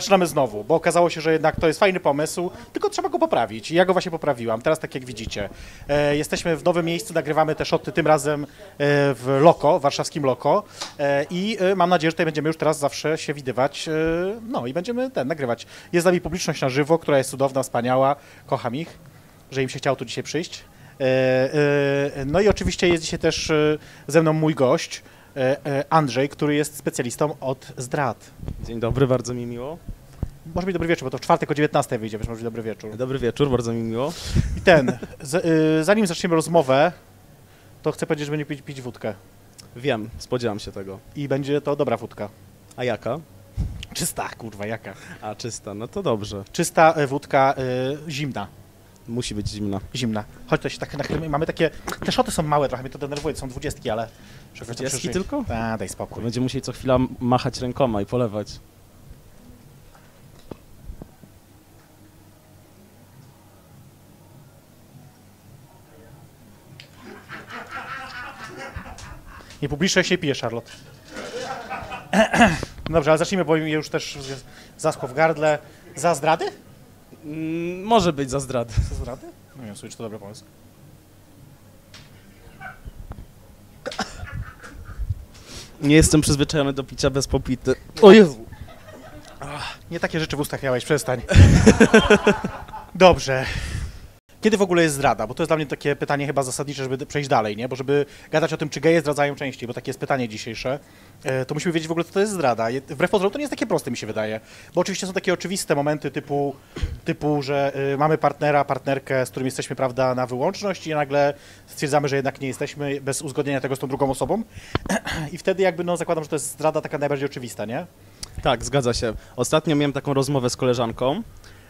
zaczynamy znowu, bo okazało się, że jednak to jest fajny pomysł, tylko trzeba go poprawić. I ja go właśnie poprawiłam. Teraz tak jak widzicie. E, jesteśmy w nowym miejscu, nagrywamy te szoty tym razem e, w Loko, warszawskim Loko e, i e, mam nadzieję, że tutaj będziemy już teraz zawsze się widywać, e, no i będziemy ten, nagrywać. Jest z nami publiczność na żywo, która jest cudowna, wspaniała, kocham ich, że im się chciało tu dzisiaj przyjść. E, No i oczywiście jest dzisiaj też ze mną mój gość, Andrzej, który jest specjalistą od zdrad. Dzień dobry, bardzo mi miło. Może być dobry wieczór, bo to w czwartek o 19 wyjdzie, więc może być dobry wieczór. Dobry wieczór, bardzo mi miło. I ten, z, y, zanim zaczniemy rozmowę, to chcę powiedzieć, że będziemy pić, pić wódkę. Wiem, spodziewam się tego. I będzie to dobra wódka. A jaka? Czysta, kurwa, jaka. A, czysta, no to dobrze. Czysta y, wódka y, zimna. Musi być zimna. Zimna. Chodź, to się tak nachylmy. Mamy takie, te szoty są małe, trochę mnie to denerwuje, to są dwudziestki, ale... Dwudziestki tylko? A, daj spokój. Będziemy musieli co chwila machać rękoma i polewać. Nie publicznie się pije, Charlotte. Dobrze, ale zacznijmy, bo już też zaschło w gardle. Za zdrady? Mm, może być za zdrady. Za zdrady? No nie wiem, słuchaj, czy to dobry pomysł. Nie jestem przyzwyczajony do picia bez popity. O Jezu! Nie takie rzeczy w ustach miałeś, przestań. Dobrze. Kiedy w ogóle jest zdrada? Bo to jest dla mnie takie pytanie chyba zasadnicze, żeby przejść dalej, nie? Bo żeby gadać o tym, czy geje zdradzają częściej, bo takie jest pytanie dzisiejsze, e, to musimy wiedzieć w ogóle, co to jest zdrada. Wbrew pozorom to nie jest takie proste, mi się wydaje. Bo oczywiście są takie oczywiste momenty typu, typu że y, mamy partnera, partnerkę, z którym jesteśmy, prawda, na wyłączność i nagle stwierdzamy, że jednak nie jesteśmy bez uzgodnienia tego z tą drugą osobą. I wtedy jakby, no zakładam, że to jest zdrada taka najbardziej oczywista, nie? Tak, zgadza się. Ostatnio miałem taką rozmowę z koleżanką,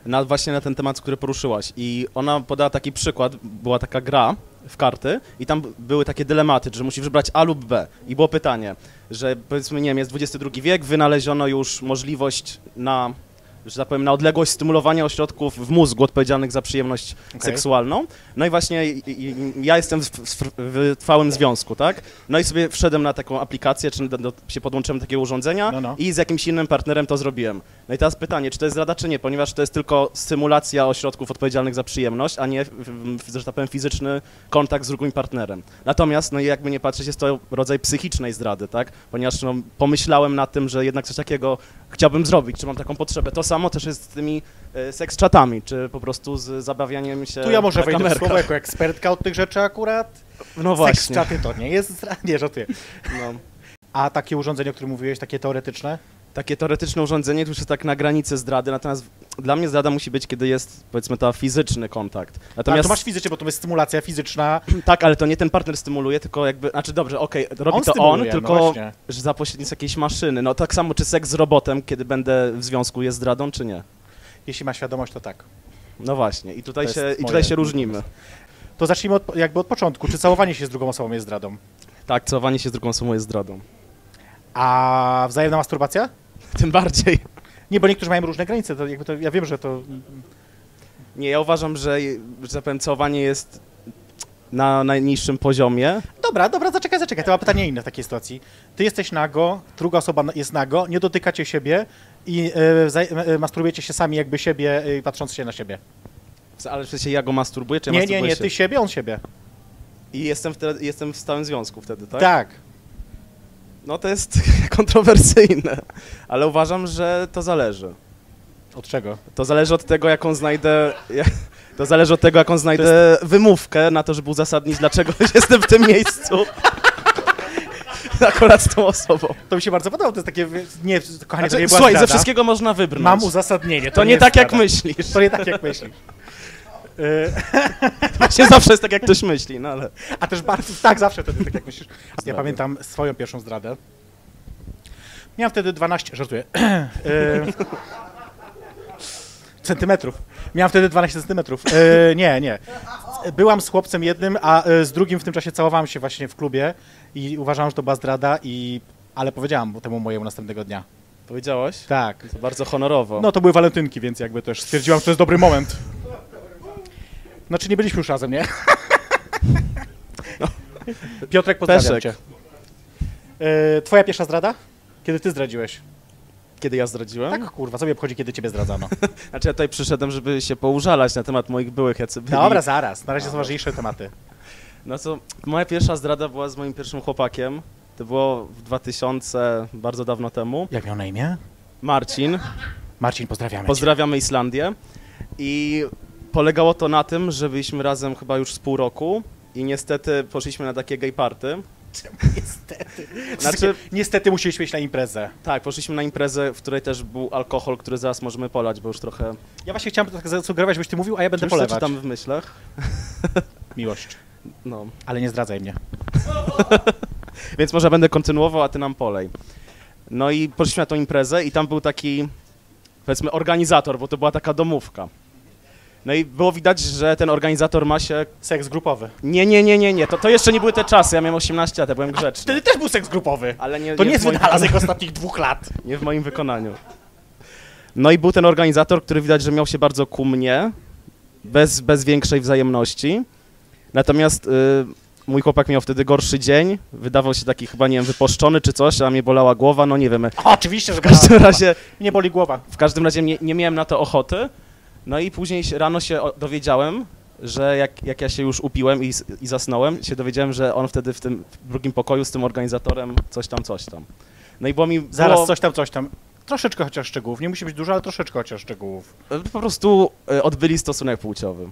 na, właśnie na ten temat, który poruszyłaś. I ona podała taki przykład, była taka gra w karty i tam były takie dylematy, że musisz wybrać A lub B. I było pytanie, że powiedzmy, nie wiem, jest XXI wiek, wynaleziono już możliwość na, że tak powiem, na odległość stymulowania ośrodków w mózgu odpowiedzialnych za przyjemność Okej. seksualną. No i właśnie i, i, ja jestem w, w, w trwałym związku, tak? No i sobie wszedłem na taką aplikację, czy do, do, się podłączyłem do takiego urządzenia No, no. i z jakimś innym partnerem to zrobiłem. No i teraz pytanie, czy to jest zdrada, czy nie, ponieważ to jest tylko symulacja ośrodków odpowiedzialnych za przyjemność, a nie, że tak powiem, fizyczny kontakt z drugim partnerem. Natomiast, no i jakby nie patrzeć, jest to rodzaj psychicznej zdrady, tak? Ponieważ no, pomyślałem nad tym, że jednak coś takiego chciałbym zrobić, czy mam taką potrzebę. To samo też jest z tymi e, seks-chatami, czy po prostu z zabawianiem się Tu ja może wejdę w kamerkach. słowo jako ekspertka od tych rzeczy akurat. No Seks właśnie. czaty to nie jest nie, żartuję. No. A takie urządzenie, o którym mówiłeś, takie teoretyczne? Takie teoretyczne urządzenie to już jest tak na granicy zdrady, natomiast dla mnie zdrada musi być, kiedy jest, powiedzmy, ta fizyczny kontakt. Natomiast... Natomiast to masz fizycznie, bo to jest stymulacja fizyczna. Tak, ale to nie ten partner stymuluje, tylko jakby, znaczy dobrze, okej, robi on to on, no tylko właśnie. że za pośrednictwem jakiejś maszyny. No tak samo, czy seks z robotem, kiedy będę w związku, jest zdradą, czy nie? Jeśli ma świadomość, to tak. No właśnie, i tutaj, To się, i tutaj się różnimy. To zacznijmy od, jakby od początku. Czy całowanie się z drugą osobą jest zdradą? Tak, całowanie się z drugą osobą jest zdradą. A wzajemna masturbacja? Tym bardziej. Nie, bo niektórzy mają różne granice. To jakby to, ja wiem, że to... Nie, ja uważam, że, że całowanie jest na najniższym poziomie. Dobra, dobra, zaczekaj, zaczekaj. To ma pytanie inne w takiej sytuacji. Ty jesteś nago, druga osoba jest nago, nie dotykacie siebie i wzaj- e, masturbujecie się sami jakby siebie, e, patrząc się na siebie. Ale w sensie ja go masturbuję, czy Nie, nie, nie, ty siebie, on siebie. I jestem, wtedy, jestem w stałym związku wtedy, tak? tak. No to jest kontrowersyjne, ale uważam, że to zależy. Od czego? To zależy od tego, jaką znajdę. To zależy od tego, jaką znajdę wymówkę na to, żeby uzasadnić, dlaczego jestem w tym miejscu. Akurat z tą osobą. To mi się bardzo podobało, to jest takie, nie, kochanie, to Znaczy, nie była słuchaj, ze zdrada. wszystkiego można wybrnąć. Mam uzasadnienie, to, to nie, jest tak jak zdrada. myślisz. To nie tak jak myślisz. Właśnie zawsze jest tak, jak ktoś myśli, no ale. A też bardzo, tak, zawsze wtedy tak jak myślisz. Ja pamiętam swoją pierwszą zdradę. Miałem wtedy 12, żartuję, y, centymetrów. Miałem wtedy 12 centymetrów. Y, nie, nie. Byłam z chłopcem jednym, a y, z drugim w tym czasie całowałem się właśnie w klubie i uważałem, że to była zdrada, i, ale powiedziałam temu mojemu następnego dnia. Powiedziałaś? Tak. To bardzo honorowo. No to były walentynki, więc jakby też stwierdziłam, że to jest dobry moment. Znaczy nie byliśmy już razem, nie? Piotrek, pozdrawiam Peszek. cię. E, twoja pierwsza zdrada? Kiedy ty zdradziłeś? Kiedy ja zdradziłem? Tak, kurwa, co mnie obchodzi, kiedy ciebie zdradzano. Znaczy ja tutaj przyszedłem, żeby się poużalać na temat moich byłych, jacy byli. Dobra, zaraz, na razie są ważniejsze tematy. No co, moja pierwsza zdrada była z moim pierwszym chłopakiem. To było w 2000, bardzo dawno temu. Jak miał na imię? Marcin, Marcin, pozdrawiamy cię. pozdrawiamy Islandię. I polegało to na tym, że byliśmy razem chyba już z pół roku i niestety poszliśmy na takie gay party. Niestety. Znaczy- Niestety musieliśmy iść na imprezę. Tak, poszliśmy na imprezę, w której też był alkohol, który zaraz możemy polać, bo już trochę... Ja właśnie chciałem tak zasugerować, żebyś ty mówił, a ja będę Już polewać. czytam w myślach. Miłość. No. Ale nie zdradzaj mnie. Więc może będę kontynuował, a ty nam polej. No i poszliśmy na tą imprezę i tam był taki, powiedzmy, organizator, bo to była taka domówka. No i było widać, że ten organizator ma się... Seks grupowy. Nie, nie, nie, nie, nie, to, to jeszcze nie były te czasy, ja miałem 18 lat, ja byłem grzeczny. Wtedy też był seks grupowy. Ale nie, To nie w jest moim wynalazek ostatnich dwóch lat. Nie w moim wykonaniu. No i był ten organizator, który widać, że miał się bardzo ku mnie, bez, bez większej wzajemności. Natomiast y, mój chłopak miał wtedy gorszy dzień, wydawał się taki chyba, nie wiem, wyposzczony czy coś, a mnie bolała głowa, no nie wiem. Oczywiście, że W każdym razie, mnie boli głowa. w każdym razie nie, nie miałem na to ochoty. No i później rano się dowiedziałem, że jak, jak ja się już upiłem i, i zasnąłem, się dowiedziałem, że on wtedy w tym w drugim pokoju z tym organizatorem coś tam, coś tam. No i było mi... Zaraz było, coś tam, coś tam. Troszeczkę chociaż szczegółów. Nie musi być dużo, ale troszeczkę chociaż szczegółów. Po prostu e, odbyli stosunek płciowy.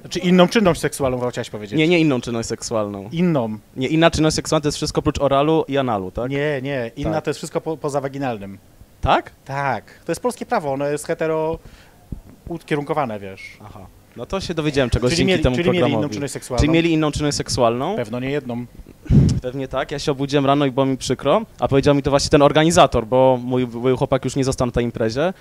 Znaczy inną czynność seksualną chciałeś powiedzieć. Nie, nie inną czynność seksualną. Inną. Nie, inna czynność seksualna to jest wszystko oprócz oralu i analu, tak? Nie, nie. Inna Tak. to jest wszystko po, poza waginalnym. Tak? Tak. To jest polskie prawo. Ono jest hetero ukierunkowane, wiesz. Aha. No to się dowiedziałem czegoś Czyli dzięki mieli, temu czyli mieli programowi. inną czynność seksualną. Czyli mieli inną czynność seksualną? Pewno nie jedną. Pewnie tak. Ja się obudziłem rano i było mi przykro, a powiedział mi to właśnie ten organizator, bo mój były chłopak już nie został na tej imprezie.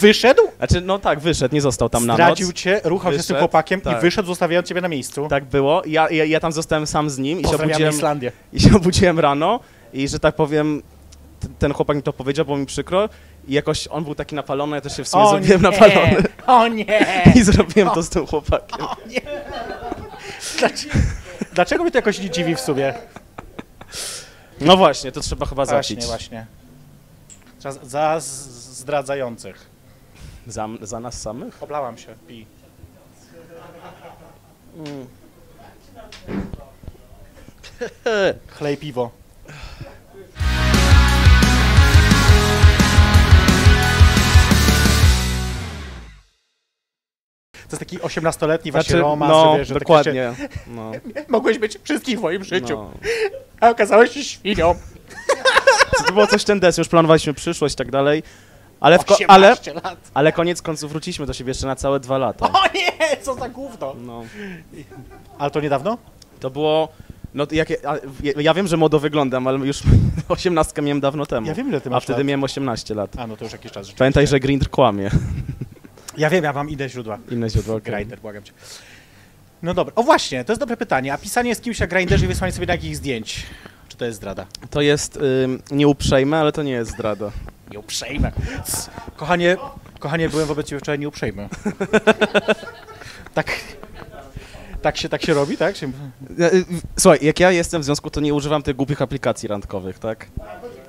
Wyszedł, Znaczy, no tak, wyszedł, nie został tam na zdradził noc. cię, ruchał się z tym Wyszedł, chłopakiem i tak. wyszedł, zostawiając ciebie na miejscu. Tak było. Ja, ja, ja tam zostałem sam z nim i się, obudziłem, Islandię. i się obudziłem rano i że tak powiem, ten chłopak mi to powiedział, było mi przykro i jakoś on był taki napalony, ja też się w sumie zrobiłem napalony O nie! i zrobiłem to z tym chłopakiem. Dlaczego, dlaczego mnie to jakoś nie dziwi w sumie? No właśnie, to trzeba chyba Właśnie, zapić. właśnie. Za, za z- zdradzających. Za, za nas samych? Oblałam się. Pi. Chlej piwo. To jest taki 18-letni właśnie romans, no, że wiesz, że tak dokładnie. No, mogłeś być wszystkim w moim życiu, no. a okazałeś się świnią. To było coś ten desy, już planowaliśmy przyszłość i tak dalej. Ale, w ko- ale, 18 lat. ale koniec końców wróciliśmy do siebie jeszcze na całe dwa lata. O nie, co za gówno. No. Ale to niedawno? To było... No, a, ja- ja wiem, że młodo wyglądam, ale już osiemnastkę miałem dawno temu. Ja wiem, ile ty A masz wtedy lat. miałem 18 lat. A, no to już jakiś czas. Pamiętaj, że Grindr kłamie. Ja wiem, ja mam inne źródła. Inne źródło. okej. Grinder, błagam cię. No dobra. O właśnie, to jest dobre pytanie. A pisanie z kimś na Grinderze i wysłanie sobie takich zdjęć, czy to jest zdrada? To jest ym, nieuprzejme, ale to nie jest zdrada. Nieuprzejme. C- Kochanie, kochanie, byłem wobec ciebie wczoraj nieuprzejmy. tak, tak się, tak się robi, tak? Y, Słuchaj, jak ja jestem w związku, to nie używam tych głupich aplikacji randkowych, tak?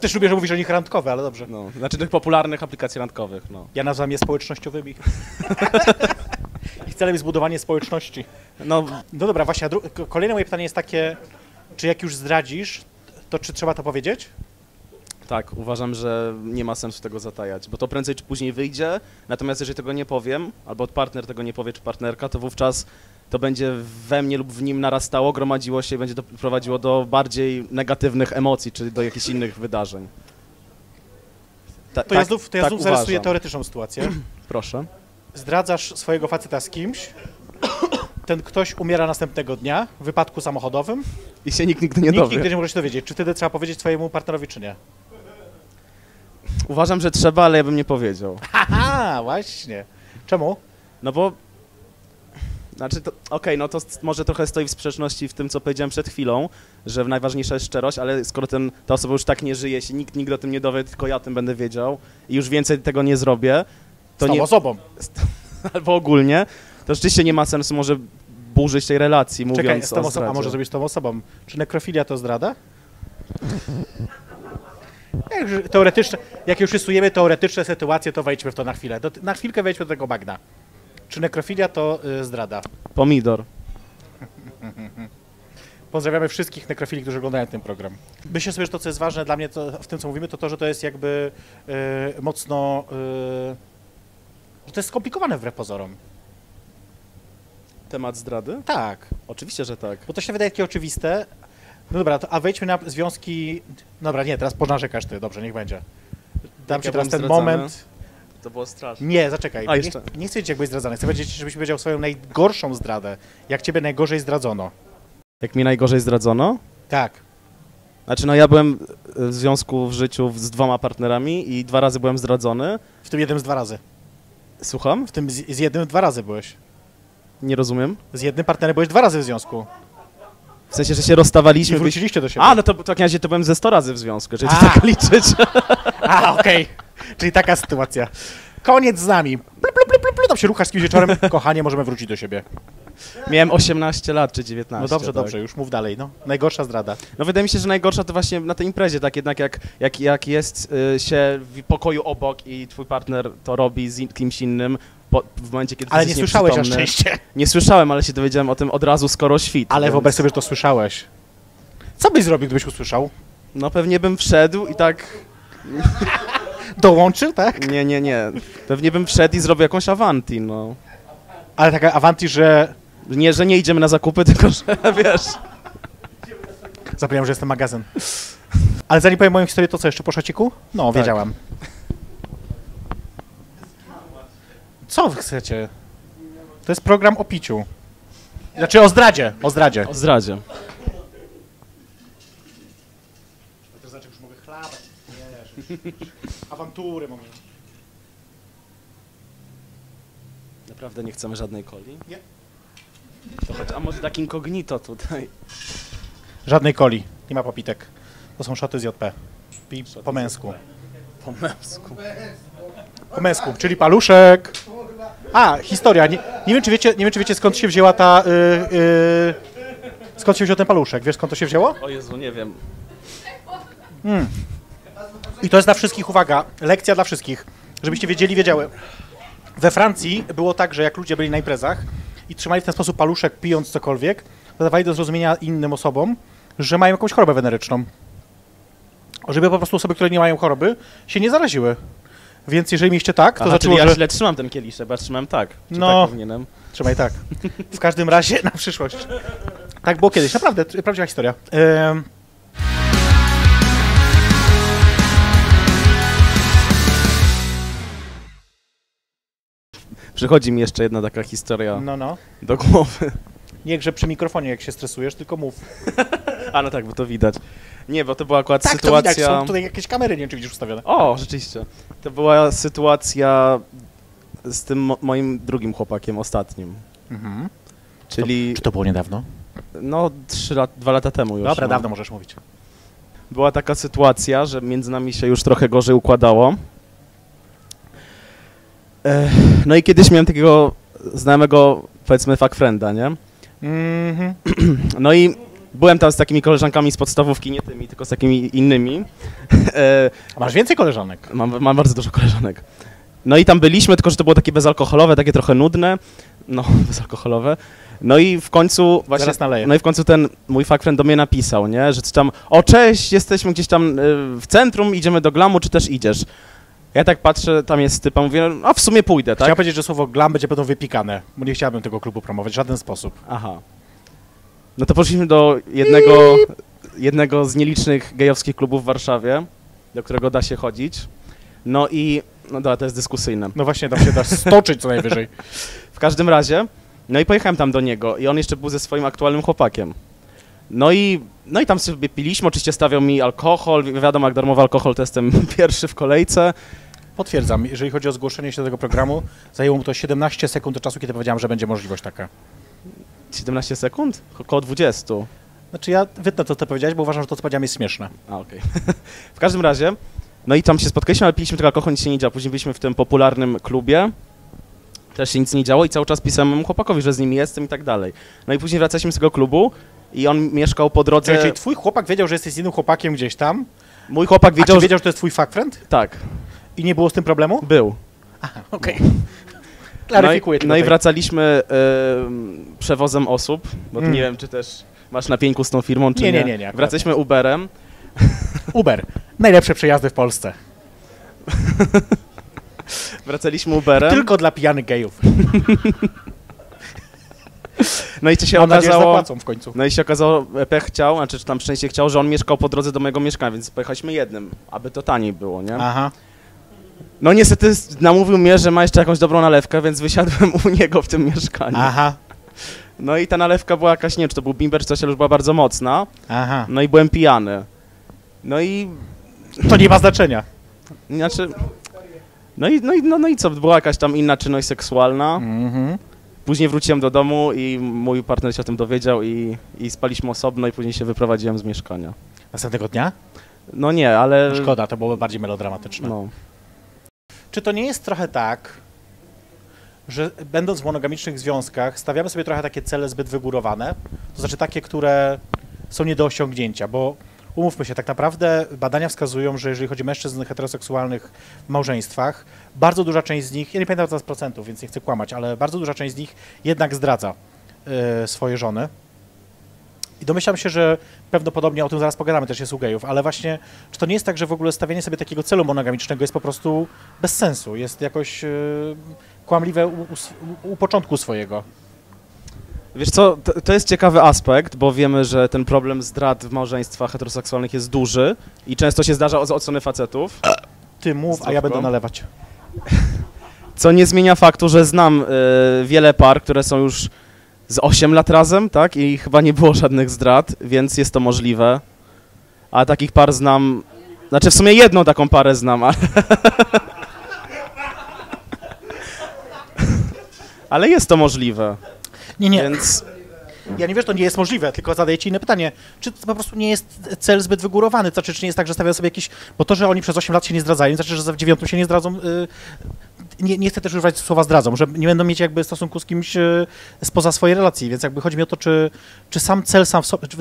Też lubię, że mówisz o nich randkowe, ale dobrze. No, znaczy tych popularnych aplikacji randkowych, no. Ja nazywam je społecznościowymi. Ich celem jest budowanie społeczności. No, No dobra, właśnie, kolejne moje pytanie jest takie, czy jak już zdradzisz, to czy trzeba to powiedzieć? tak, uważam, że nie ma sensu tego zatajać, bo to prędzej czy później wyjdzie, natomiast jeżeli tego nie powiem, albo partner tego nie powie, czy partnerka, to wówczas to będzie we mnie lub w nim narastało, gromadziło się i będzie to prowadziło do bardziej negatywnych emocji, czy do jakichś innych wydarzeń. Ta, To ja znów, to ja tak zarysuję teoretyczną sytuację. Proszę. Zdradzasz swojego faceta z kimś, ten ktoś umiera następnego dnia w wypadku samochodowym, I się nikt nigdy nie nikt dowie. nigdy nie może się dowiedzieć, czy wtedy trzeba powiedzieć swojemu partnerowi, czy nie. Uważam, że trzeba, ale ja bym nie powiedział. Haha, właśnie. Czemu? No bo. Znaczy, to- okej, no to może trochę stoi w sprzeczności w tym, co powiedziałem przed chwilą, że najważniejsza jest szczerość, ale skoro ten, ta osoba już tak nie żyje, się nikt nigdy o tym nie dowie, tylko ja o tym będę wiedział i już więcej tego nie zrobię, to Z tą nie, osobą. albo ogólnie, to rzeczywiście nie ma sensu może burzyć tej relacji, mówiąc Czekaj, z tą osobą, a może zrobić z tą osobą. Czy nekrofilia to zdrada? Jak już teoretyczne, jak już rysujemy teoretyczne sytuacje, to wejdźmy w to na chwilę. Do, na chwilkę wejdźmy do tego bagna. Czy nekrofilia to y, zdrada? Pomidor. Pozdrawiamy wszystkich nekrofili, którzy oglądają ten program. Myślę sobie, że to, co jest ważne dla mnie to, w tym, co mówimy, to to, że to jest jakby y, mocno... Y, że to jest skomplikowane wbrew pozorom. Temat zdrady? Tak, Oczywiście, że tak. bo to się wydaje takie oczywiste. No dobra, to, a wejdźmy na związki... Dobra, nie, teraz ponarzekasz ty, dobrze, niech będzie. Dam Jak ci ja teraz ten zdradzany? moment... To było straszne. Nie, zaczekaj. A, nie, jeszcze. nie chcę wiedzieć, jak byłeś zdradzany. Chcę wiedzieć, żebyś powiedział swoją najgorszą zdradę. Jak ciebie najgorzej zdradzono. Jak mi najgorzej zdradzono? Tak. Znaczy, no ja byłem w związku w życiu z dwoma partnerami i dwa razy byłem zdradzony. W tym jednym z dwa razy. Słucham? W tym z, z jednym dwa razy byłeś. Nie rozumiem. Z jednym partnerem byłeś dwa razy w związku. W sensie, że się I rozstawaliśmy. byli- wróciliście do siebie. A, no to w takim razie to byłem ze 100 razy w związku, jeżeli A. to tak liczyć. A, okej. Czyli taka sytuacja. Koniec z nami. Plu, plu, plu, plu, plu. Tam się ruchasz z kimś wieczorem. Kochanie, możemy wrócić do siebie. Miałem 18 lat czy 19. No dobrze, tak. dobrze, już mów dalej. No. Najgorsza zdrada. No wydaje mi się, że najgorsza to właśnie na tej imprezie, tak jednak jak, jak, jak jest y, się w pokoju obok i twój partner to robi z kimś innym, po, w momencie, kiedy Ale nie słyszałeś na szczęście. Nie słyszałem, ale się dowiedziałem o tym od razu skoro świt. Ale więc- wyobraź sobie, że to słyszałeś. Co byś zrobił, gdybyś usłyszał? No pewnie bym wszedł i tak... Dołączył, tak? Nie, nie, nie. Pewnie bym wszedł i zrobił jakąś avanti, no. Ale taka awanti, że... Nie, że nie idziemy na zakupy, tylko że wiesz... Zapomniałem, że jestem magazyn. Ale zanim powiem moją historię, to co, jeszcze po szociku? No, Tak. wiedziałam. Co wy chcecie? To jest program o piciu. Znaczy o zdradzie, o zdradzie. O zdradzie. To znaczy już mogę chlapać, Awantury mogę. Naprawdę nie chcemy żadnej coli? Nie. To choć, a może tak incognito tutaj? Żadnej coli, nie ma popitek. To są szoty z JP. Pi po męsku. Po męsku. Po męsku, czyli paluszek. A, historia. Nie, nie, wiem, czy wiecie, nie wiem, czy wiecie skąd się wzięła ta... y, y, skąd się wziął ten paluszek? Wiesz skąd to się wzięło? O Jezu, nie wiem. I to jest dla wszystkich, uwaga, lekcja dla wszystkich, żebyście wiedzieli, wiedziały. We Francji było tak, że jak ludzie byli na imprezach i trzymali w ten sposób paluszek pijąc cokolwiek, to dawali do zrozumienia innym osobom, że mają jakąś chorobę weneryczną. Żeby po prostu osoby, które nie mają choroby, się nie zaraziły. Więc jeżeli mieliście tak, to Aha, znaczyło, czyli ja że... źle trzymam ten kieliszek, bo ja trzymałem tak. Czy No. tak powinienem? Trzymaj tak. W każdym razie na przyszłość. Tak było kiedyś, naprawdę, prawdziwa historia. Em, Przychodzi mi jeszcze jedna taka historia no, no. do głowy. Nie grze przy mikrofonie, jak się stresujesz, tylko mów. A no tak, bo to widać. Nie, bo to była akurat Tak, to sytuacja... widać, są tutaj jakieś kamery, nie wiem, czy widzisz ustawione. O, rzeczywiście. To była sytuacja z tym mo- moim drugim chłopakiem, ostatnim. Mhm. Czyli, Czy to było niedawno? no, trzy lat, dwa lata temu już. Dobra, no. dawno możesz mówić. Była taka sytuacja, że między nami się już trochę gorzej układało. No i kiedyś miałem takiego znajomego, powiedzmy, fuck frienda, nie? Mhm. No i byłem tam z takimi koleżankami z podstawówki, nie tymi, tylko z takimi innymi. A masz więcej koleżanek? Mam, mam bardzo dużo koleżanek. No i tam byliśmy, tylko że to było takie bezalkoholowe, takie trochę nudne. No, bezalkoholowe. No i w końcu właśnie. Zaraz naleję. No i w końcu ten mój fuck friend do mnie napisał, nie? Że tam, o cześć, jesteśmy gdzieś tam y, w centrum, idziemy do glamu, czy też idziesz? Ja tak patrzę, tam jest typa, mówię, a w sumie pójdę, tak? Chciałem powiedzieć, że słowo glam będzie będą wypikane, bo nie chciałbym tego klubu promować w żaden sposób. Aha. No to poszliśmy do jednego, jednego z nielicznych gejowskich klubów w Warszawie, do którego da się chodzić. No i, no dobra, to jest dyskusyjne. No właśnie, tam się da stoczyć co najwyżej. W każdym razie, no i pojechałem tam do niego i on jeszcze był ze swoim aktualnym chłopakiem. No i, no i tam sobie piliśmy, oczywiście stawiał mi alkohol, wi- wiadomo jak darmowy alkohol to jestem pierwszy w kolejce. Potwierdzam, jeżeli chodzi o zgłoszenie się do tego programu, zajęło mu to 17 sekund do czasu, kiedy powiedziałem, że będzie możliwość taka. 17 sekund? Około 20. Znaczy ja wytnę to, co powiedziałeś, bo uważam, że to, co powiedziałem, jest śmieszne. A, okej. w każdym razie, no i tam się spotkaliśmy, ale piliśmy tylko alkohol, nic się nie działo. Później byliśmy w tym popularnym klubie, też się nic nie działo i cały czas pisałem chłopakowi, że z nim jestem i tak dalej. No i później wracaliśmy z tego klubu i on mieszkał po drodze... Czyli twój chłopak wiedział, że jesteś z innym chłopakiem gdzieś tam, Mój chłopak A wiedział, że... wiedział, że to jest twój fuck friend? Tak, I nie było z tym problemu? był. Okej. No i, Klaryfikuję no i tutaj. wracaliśmy em, przewozem osób, bo Mm. nie wiem, czy też masz na pieńku z tą firmą, czy Nie, nie. nie, nie, nie, Wracaliśmy Uberem. Uber. Najlepsze przejazdy w Polsce. Wracaliśmy Uberem. Tylko dla pijanych gejów. No i to się Mam nadzieję, okazało... zapłacą w końcu. No i się okazało, Pech chciał, znaczy czy tam szczęście chciał, że on mieszkał po drodze do mojego mieszkania, więc pojechaliśmy jednym, aby to taniej było, nie? Aha. No niestety namówił mnie, że ma jeszcze jakąś dobrą nalewkę, więc wysiadłem u niego w tym mieszkaniu. Aha. No i ta nalewka była jakaś, nie wiem, czy to był bimber, czy coś, ale już była bardzo mocna. Aha. No i byłem pijany. No i, To nie ma znaczenia. znaczy... No i, no, i, no, no i co, była jakaś tam inna czynność seksualna. Mhm. Później wróciłem do domu i mój partner się o tym dowiedział i, i spaliśmy osobno i później się wyprowadziłem z mieszkania. Następnego dnia? No nie, ale... Szkoda, to byłoby bardziej melodramatyczne. No. Czy to nie jest trochę tak, że będąc w monogamicznych związkach stawiamy sobie trochę takie cele zbyt wygórowane, to znaczy takie, które są nie do osiągnięcia, bo umówmy się, tak naprawdę badania wskazują, że jeżeli chodzi o mężczyzn heteroseksualnych w małżeństwach, bardzo duża część z nich, ja nie pamiętam teraz procentów, więc nie chcę kłamać, ale bardzo duża część z nich jednak zdradza e, swoje żony. I domyślam się, że prawdopodobnie o tym zaraz pogadamy też jest u gejów, ale właśnie, czy to nie jest tak, że w ogóle stawianie sobie takiego celu monogamicznego jest po prostu bez sensu, jest jakoś e, kłamliwe u, u, u początku swojego. Wiesz co, to, to jest ciekawy aspekt, bo wiemy, że ten problem zdrad w małżeństwach heteroseksualnych jest duży i często się zdarza od od strony facetów, Ty mów, a ja będę nalewać. co nie zmienia faktu, że znam y, wiele par, które są już z 8 lat razem, tak, i chyba nie było żadnych zdrad, więc jest to możliwe. A takich par znam, znaczy w sumie jedną taką parę znam, ale... Ale jest to możliwe, Nie, nie, więc... ja nie wiesz, to nie jest możliwe, tylko zadaję ci inne pytanie. Czy to po prostu nie jest cel zbyt wygórowany? To znaczy, czy nie jest tak, że stawiają sobie jakiś... Bo to, że oni przez 8 lat się nie zdradzają, znaczy, że w dziewiątym się nie zdradzą... Y, nie, nie chcę też używać słowa zdradzą, że nie będą mieć jakby stosunku z kimś y, spoza swojej relacji, więc jakby chodzi mi o to, czy, czy sam cel sam w sobie... Czy,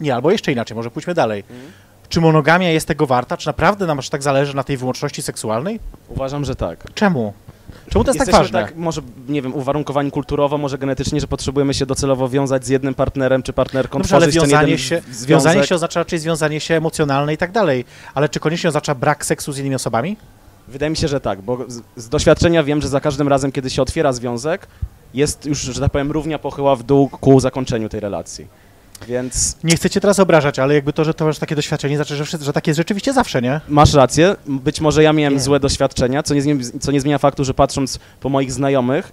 nie, albo jeszcze inaczej, może pójdźmy dalej. Czy monogamia jest tego warta? Czy naprawdę nam aż tak zależy na tej wyłączności seksualnej? Uważam, że tak. Czemu? Czemu to jest tak Jesteśmy ważne? może, nie wiem, uwarunkowani kulturowo, może genetycznie, że potrzebujemy się docelowo wiązać z jednym partnerem czy partnerką, Dobrze, ale wiązanie się, związek. wiązanie się oznacza raczej związanie się emocjonalne i tak dalej. Ale czy koniecznie oznacza brak seksu z innymi osobami? Wydaje mi się, że tak, bo z, z doświadczenia wiem, że za każdym razem, kiedy się otwiera związek, jest już, że tak powiem, równia pochyła w dół ku zakończeniu tej relacji. Więc Nie chcę cię teraz obrażać, ale jakby to, że to masz takie doświadczenie, znaczy, że, że tak jest rzeczywiście zawsze, nie? masz rację, być może ja miałem Nie. złe doświadczenia, co nie, zmie- co nie zmienia faktu, że patrząc po moich znajomych,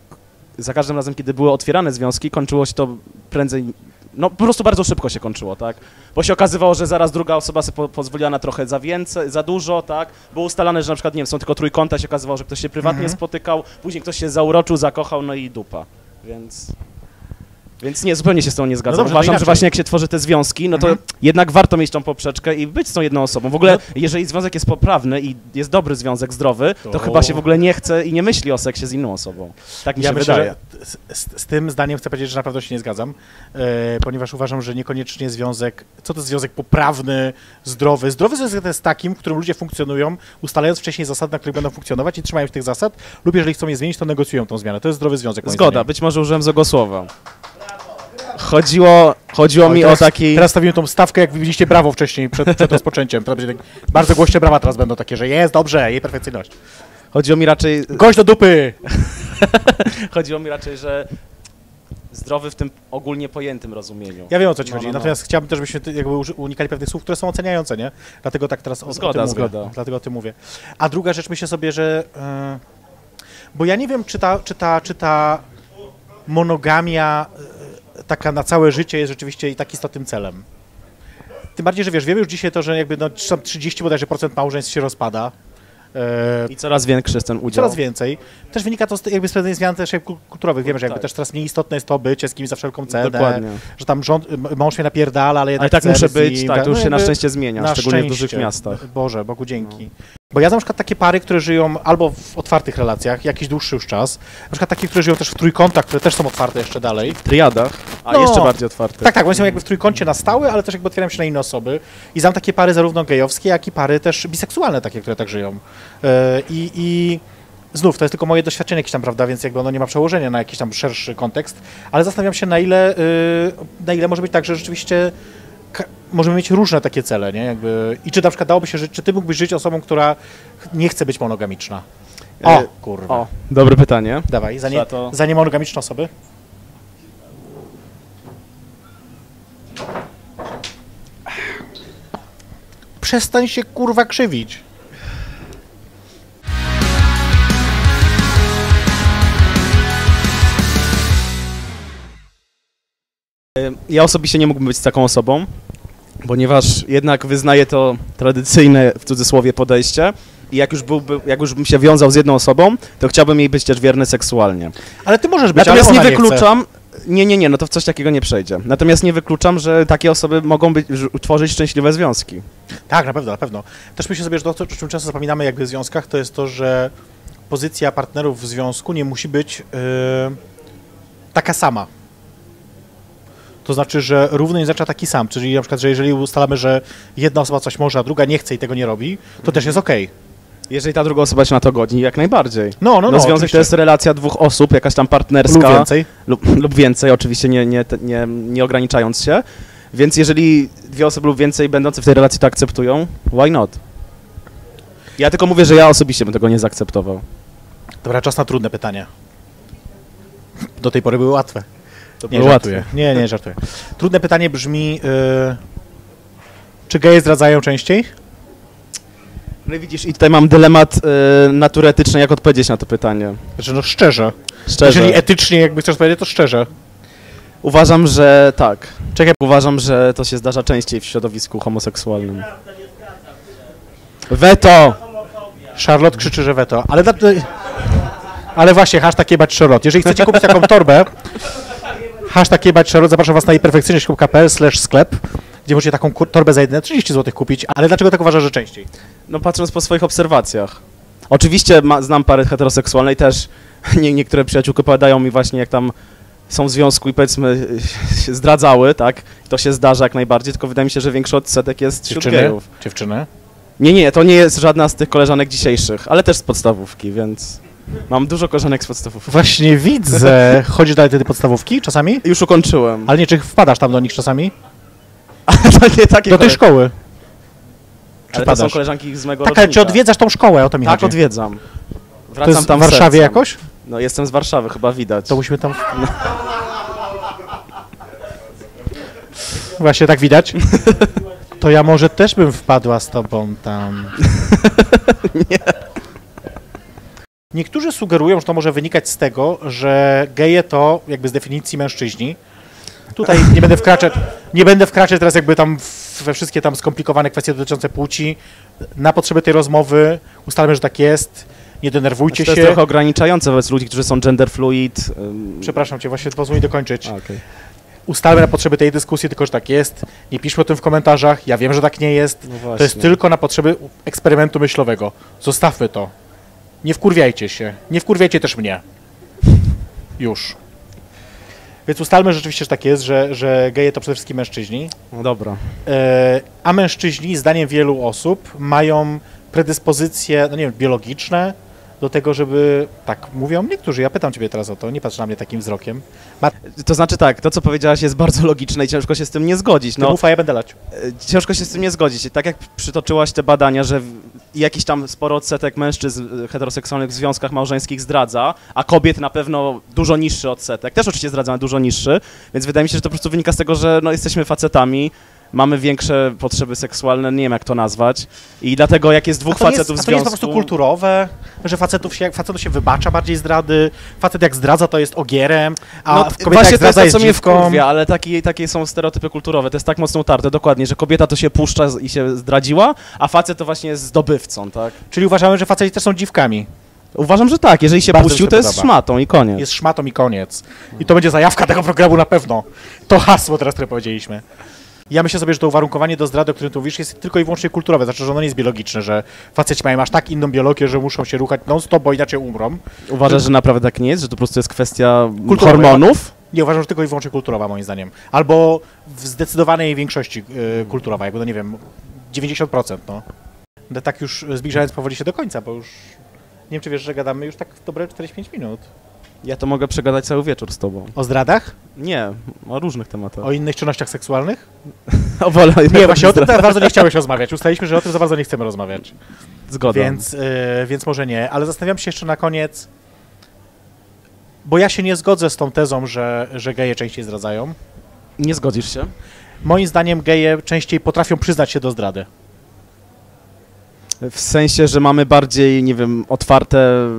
za każdym razem, kiedy były otwierane związki, kończyło się to prędzej, no po prostu bardzo szybko się kończyło, tak? Bo się okazywało, że zaraz druga osoba sobie po, pozwoliła na trochę za więcej, za dużo, tak? Było ustalane, że na przykład, nie wiem, są tylko trójkąta, się okazywało, że ktoś się prywatnie Mhm. spotykał, później ktoś się zauroczył, zakochał, no i dupa, więc... Więc nie, zupełnie się z tą nie zgadzam. dobrze, to Uważam, że właśnie jak się tworzy te związki, no to Mhm. jednak warto mieć tą poprzeczkę i być z tą jedną osobą. W ogóle, No- jeżeli związek jest poprawny i jest dobry związek, zdrowy, to, To- chyba się w ogóle nie chce i nie myśli o seksie z inną osobą. Tak mi ja się myślę, wydaje. z, z, tym zdaniem chcę powiedzieć, że naprawdę się nie zgadzam, e, ponieważ uważam, że niekoniecznie związek, co to jest związek poprawny, zdrowy? Zdrowy związek to jest takim, w którym ludzie funkcjonują, ustalając wcześniej zasady, na których będą funkcjonować i trzymają się tych zasad, lub jeżeli chcą je zmienić, to negocjują tą zmianę. To jest zdrowy związek. Zgoda, zdaniem. być może użyłem złego słowa. Chodziło, chodziło Oj, mi teraz, o taki... Teraz stawiłem tą stawkę, jak widzieliście brawo wcześniej, przed, przed rozpoczęciem. Tak, bardzo głośne brawa teraz będą takie, że jest, dobrze, jej perfekcyjność. Chodziło mi raczej... Gość do dupy! Chodziło mi raczej, że zdrowy w tym ogólnie pojętym rozumieniu. Ja wiem o co ci No, chodzi, no, no. natomiast chciałbym też, żebyśmy jakby unikali pewnych słów, które są oceniające, nie? Dlatego tak teraz o, o Zgoda, tym mówię. zgoda. Dlatego o tym mówię. A druga rzecz, myślę sobie, że... e, bo ja nie wiem, czy ta, czy ta, czy ta monogamia e, taka na całe życie jest rzeczywiście i tak istotnym celem. Tym bardziej, że wiesz, wiemy już dzisiaj to, że jakby no, tam 30 bodajże procent małżeństw się rozpada. E, I coraz większy jest ten udział. Coraz więcej. Też wynika to z, jakby z pewnych zmian też kulturowych. Wiemy, że jakby Tak. też teraz mniej istotne jest to bycie z kimś za wszelką cenę. Dokładnie. Że tam rząd, mąż mnie napierdala, ale jednak Ale tak muszę być, tak, to już no się na jakby szczęście zmienia, szczególnie w szczęście. dużych miastach. Boże, Bogu dzięki. Bo ja znam na przykład takie pary, które żyją albo w otwartych relacjach, jakiś dłuższy już czas, na przykład takie, które żyją też w trójkątach, które też są otwarte jeszcze dalej. W triadach, a No. jeszcze bardziej otwarte. Tak, tak, one są jakby w trójkącie na stałe, ale też jakby otwierają się na inne osoby. I znam takie pary zarówno gejowskie, jak i pary też biseksualne takie, które tak żyją. E, I, i znów, to jest tylko moje doświadczenie jakieś tam, prawda, więc jakby ono nie ma przełożenia na jakiś tam szerszy kontekst, ale zastanawiam się na ile, y, na ile może być tak, że rzeczywiście możemy mieć różne takie cele, nie? Jakby, I czy na przykład dałoby się żyć, czy ty mógłbyś żyć osobą, która nie chce być monogamiczna? O, E, kurwa. O, dobre pytanie. Dawaj, za, nie, to- za niemonogamiczne osoby? Przestań się kurwa krzywić. Ja osobiście nie mógłbym być taką osobą, ponieważ jednak wyznaję to tradycyjne, w cudzysłowie, podejście i jak już, byłby, jak już bym się wiązał z jedną osobą, to chciałbym jej być też wierny seksualnie. Ale ty możesz być, Natomiast nie wykluczam, nie, nie, nie, no to w coś takiego nie przejdzie. Natomiast nie wykluczam, że takie osoby mogą być, tworzyć szczęśliwe związki. Tak, na pewno, na pewno. Też myślę sobie, że to, o czym często zapominamy jakby w związkach, to jest to, że pozycja partnerów w związku nie musi być yy, taka sama. To znaczy, że równy znaczy taki sam. Czyli na przykład, że jeżeli ustalamy, że jedna osoba coś może, a druga nie chce i tego nie robi, to też jest okej. Jeżeli ta druga osoba się na to godzi, jak najbardziej. No, no, no. No, związek oczywiście. to jest relacja dwóch osób, jakaś tam partnerska. Lub więcej. lub, lub więcej, oczywiście nie, nie, nie, nie ograniczając się. Więc jeżeli dwie osoby lub więcej będące w tej relacji to akceptują, why not? Ja tylko mówię, że ja osobiście bym tego nie zaakceptował. Dobra, czas na trudne pytanie. Do tej pory były łatwe. To Nie, żartuję. Nie, nie, żartuję. Trudne pytanie brzmi, yy, czy geje zdradzają częściej? No i widzisz, i tutaj mam dylemat y, natury etycznej, jak odpowiedzieć na to pytanie. Znaczy, no szczerze. Szczerze, Jeżeli etycznie jakby chcesz powiedzieć, to szczerze. uważam, że tak. Czekaj, uważam, że to się zdarza częściej w środowisku homoseksualnym. Weto! Charlotte krzyczy, że weto. Ale, ale właśnie, hashtag jebać Charlotte. Jeżeli chcecie kupić taką torbę, hashtag jebać Charlotte, zapraszam was na perfekcyjność.pl sklep, gdzie możecie taką torbę za jedyne 30 zł kupić. Ale dlaczego tak uważasz, że częściej? No patrząc po swoich obserwacjach. Oczywiście ma, znam pary heteroseksualne i też nie, niektóre przyjaciółki opowiadają mi właśnie, jak tam są w związku i powiedzmy się zdradzały, tak? To się zdarza jak najbardziej, tylko wydaje mi się, że większy odsetek jest wśród Dziewczyny? gejów. Dziewczyny? Nie, nie, to nie jest żadna z tych koleżanek dzisiejszych, ale też z podstawówki, więc mam dużo koleżanek z podstawówki. Właśnie widzę. Chodzisz dalej do podstawówki czasami? Już ukończyłem. Ale nie, czy wpadasz tam do nich czasami? to nie takie Do tej szkoły. Czy ale to są koleżanki z mego Tak, ale czy rocznika. odwiedzasz tą szkołę? O to mi Tak, chodzi. odwiedzam. To Wracam jest w tam Warszawie sercem. jakoś? No jestem z Warszawy, chyba widać. To musimy tam... Właśnie tak widać. To ja może też bym wpadła z tobą tam. Nie. Niektórzy sugerują, że to może wynikać z tego, że geje to jakby z definicji mężczyźni. Tutaj nie będę wkraczać, nie będę wkraczać teraz jakby tam we wszystkie tam skomplikowane kwestie dotyczące płci. Na potrzeby tej rozmowy ustalmy, że tak jest. Nie denerwujcie Znaczy, to jest się. trochę ograniczające wobec ludzi, którzy są gender fluid. Przepraszam cię, właśnie pozwól mi dokończyć. okej. ustalmy na potrzeby tej dyskusji tylko, że tak jest. Nie piszmy o tym w komentarzach. Ja wiem, że tak nie jest. No. To jest tylko na potrzeby eksperymentu myślowego. Zostawmy to. Nie wkurwiajcie się. Nie wkurwiajcie też mnie. Już. Więc ustalmy rzeczywiście, że tak jest, że, że geje to przede wszystkim mężczyźni. No dobra. E, a mężczyźni, zdaniem wielu osób, mają predyspozycje, no nie wiem, biologiczne do tego, żeby, tak mówią niektórzy, ja pytam ciebie teraz o to, nie patrz na mnie takim wzrokiem. To znaczy tak, to co powiedziałaś jest bardzo logiczne i ciężko się z tym nie zgodzić. Ty No, mów, a ja będę lać. e, ciężko się z tym nie zgodzić. Tak jak przytoczyłaś te badania, że w- jakiś tam sporo odsetek mężczyzn e, heteroseksualnych w związkach małżeńskich zdradza, a kobiet na pewno dużo niższy odsetek. Też oczywiście zdradza, ale dużo niższy, więc wydaje mi się, że to po prostu wynika z tego, że no, jesteśmy facetami, mamy większe potrzeby seksualne, nie wiem jak to nazwać i dlatego jak jest dwóch A to nie jest, facetów a to nie jest związku... po prostu kulturowe, że facetów się, facetów się wybacza bardziej zdrady, facet jak zdradza to jest ogierem, a No, kobieta właśnie jak to jest zdradza to, jest co mnie wkurwia, ale takie, takie są stereotypy kulturowe. To jest tak mocno utarte, dokładnie, że kobieta to się puszcza i się zdradziła, a facet to właśnie jest zdobywcą, tak? Czyli uważamy, że faceci też są dziwkami. Uważam, że tak. Jeżeli się Bardzo puścił, się to jest podoba. szmatą i koniec. Jest szmatą i koniec. I to będzie zajawka tego programu na pewno. To hasło teraz, które powiedzieliśmy. Ja myślę sobie, że to uwarunkowanie do zdrady, o którym tu mówisz, jest tylko i wyłącznie kulturowe, znaczy, że ono nie jest biologiczne, że faceci mają aż tak inną biologię, że muszą się ruchać non-stop, bo inaczej umrą. Uważasz, że naprawdę tak nie jest, że to po prostu jest kwestia Kulturowa, hormonów? Nie, uważam, że tylko i wyłącznie kulturowa, moim zdaniem. Albo w zdecydowanej większości y, kulturowa, jakby, no nie wiem, 90%, no. Ale tak już zbliżając powoli się do końca, bo już nie wiem, czy wiesz, że gadamy już tak dobre 45 minut. Ja to mogę przegadać cały wieczór z tobą. O zdradach? Nie, o różnych tematach. O innych czynnościach seksualnych? O, wolę, Nie, właśnie o tym tak bardzo nie chciałeś rozmawiać. Ustaliliśmy, że o tym za bardzo nie chcemy rozmawiać. Zgoda. Więc, y, więc może nie, ale zastanawiam się jeszcze na koniec, bo ja się nie zgodzę z tą tezą, że, że geje częściej zdradzają. Nie zgodzisz się? Moim zdaniem geje częściej potrafią przyznać się do zdrady. W sensie, że mamy bardziej, nie wiem, otwarte,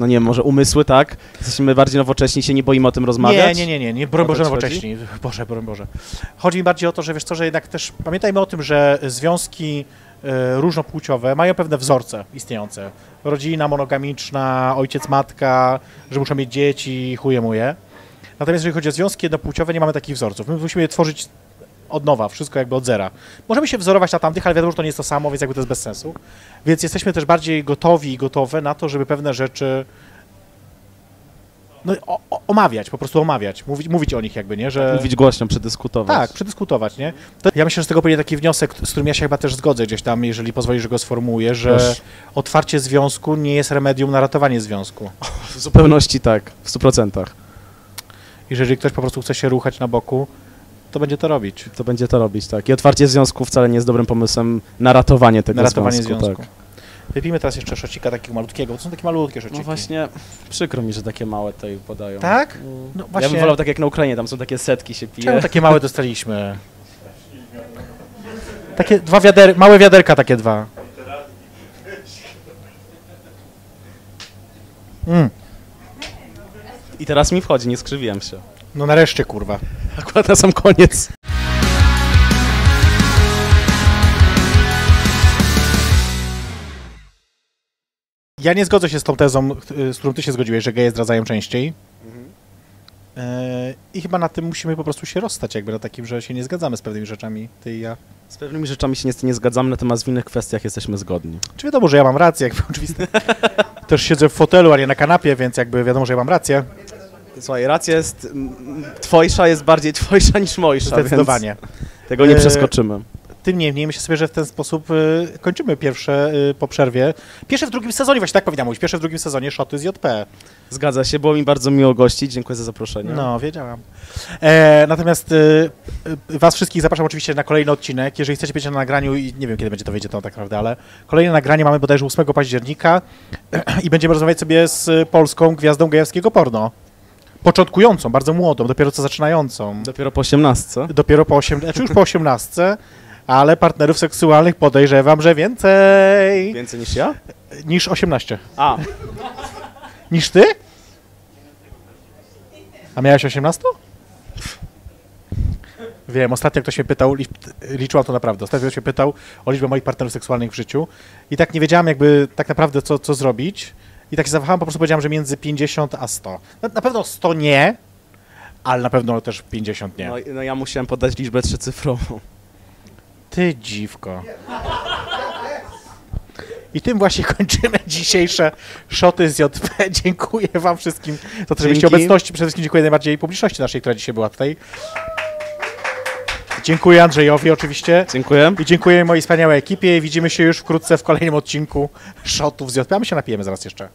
no nie wiem, może umysły, tak? Jesteśmy bardziej nowocześni, się nie boimy o tym rozmawiać? Nie, nie, nie, nie, nie broń Boże nowocześni. Boże, broń Boże. Chodzi mi bardziej o to, że wiesz co, że jednak też pamiętajmy o tym, że związki e, różnopłciowe mają pewne wzorce istniejące. Rodzina monogamiczna, ojciec, matka, że muszą mieć dzieci, chuje muje. Natomiast jeżeli chodzi o związki jednopłciowe, nie mamy takich wzorców. My musimy je tworzyć od nowa, wszystko jakby od zera. Możemy się wzorować na tamtych, ale wiadomo, że to nie jest to samo, więc jakby to jest bez sensu. Więc jesteśmy też bardziej gotowi i gotowe na to, żeby pewne rzeczy no, o, o, omawiać, po prostu omawiać, mówić, mówić o nich jakby, nie? Że... Mówić głośno, przedyskutować. Tak, przedyskutować, nie? To ja myślę, że z tego będzie taki wniosek, z którym ja się chyba też zgodzę gdzieś tam, jeżeli pozwolisz, że go sformułuję, że otwarcie związku nie jest remedium na ratowanie związku. W zupełności tak, w 100%. Jeżeli ktoś po prostu chce się ruchać na boku, to będzie to robić. To będzie to robić, tak. I otwarcie związku wcale nie jest dobrym pomysłem na ratowanie tego na ratowanie związku. związku. Tak. Wypijmy teraz jeszcze szocika takiego malutkiego, bo to są takie malutkie szociki. No właśnie, przykro mi, że takie małe tutaj podają. Tak? Mm. No Ja właśnie, bym wolał tak jak na Ukrainie, tam są takie setki się pije. czemu takie małe dostaliśmy? Takie dwa wiader, małe wiaderka takie dwa. Mm, I teraz mi wchodzi, nie skrzywiłem się. No nareszcie, kurwa. Akurat na sam koniec. Ja nie zgodzę się z tą tezą, y, z którą ty się zgodziłeś, że geje zdradzają częściej. E, I chyba na tym musimy po prostu się rozstać, jakby na takim, że się nie zgadzamy z pewnymi rzeczami, ty i ja. Z pewnymi rzeczami się niestety nie zgadzamy, natomiast w innych kwestiach jesteśmy zgodni. Czy wiadomo, że ja mam rację, jakby oczywiste. Też siedzę w fotelu, a nie na kanapie, więc jakby wiadomo, że ja mam rację. Słuchaj, racja jest, twojsza jest bardziej twojsza niż mojsza, Zdecydowanie. tego nie E, przeskoczymy. Tym niemniej myślę sobie, że w ten sposób y, kończymy pierwsze y, po przerwie. Pierwsze w drugim sezonie, właśnie tak powinnam mówić, pierwsze w drugim sezonie szoty z JP. Zgadza się, było mi bardzo miło gościć, dziękuję za zaproszenie. No, wiedziałam. E, natomiast y, was wszystkich zapraszam oczywiście na kolejny odcinek. Jeżeli chcecie być na nagraniu i nie wiem, kiedy będzie to wyjdzie to tak naprawdę, ale kolejne nagranie mamy bodajże 8 października i będziemy rozmawiać sobie z polską gwiazdą gejowskiego porno. Początkującą, bardzo młodą, dopiero co zaczynającą. Dopiero po 18. Dopiero po 18, znaczy już po 18, ale partnerów seksualnych podejrzewam, że więcej Więcej niż ja? niż 18. A, Niż ty? A miałeś 18? Wiem, ostatnio ktoś mnie pytał, li- liczyłam to naprawdę, ostatnio ktoś mnie pytał o liczbę moich partnerów seksualnych w życiu i tak nie wiedziałem jakby tak naprawdę co, co zrobić i tak się zawahałem, po prostu powiedziałem, że między 50 a 100. Na, na pewno 100 nie, ale na pewno też 50 nie. no, no ja musiałem podać liczbę trzycyfrową. Ty dziwko. I tym właśnie kończymy dzisiejsze szoty z JP. Dziękuję wam wszystkim za to, żebyście Dzięki. obecności. Przede wszystkim dziękuję najbardziej publiczności naszej, która dzisiaj była tutaj. Dziękuję Andrzejowi oczywiście. Dziękuję. I dziękuję mojej wspaniałej ekipie. Widzimy się już wkrótce w kolejnym odcinku szotów z JP. A my się napijemy zaraz jeszcze.